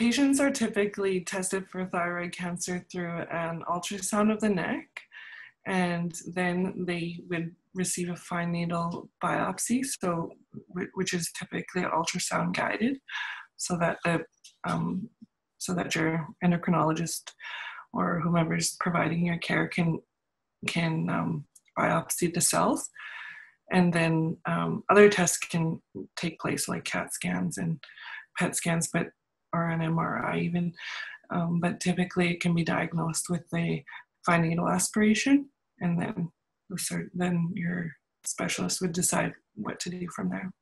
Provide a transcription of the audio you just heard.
patients are typically tested for thyroid cancer through an ultrasound of the neck, and then they would receive a fine needle biopsy, so which is typically ultrasound guided, so that the um, so that your endocrinologist or whomever is providing your care can can um, biopsy the cells, and then um, other tests can take place like CAT scans and PET scans, but or an MRI even. Um, but typically, it can be diagnosed with a fine needle aspiration, and then then your specialist would decide what to do from there.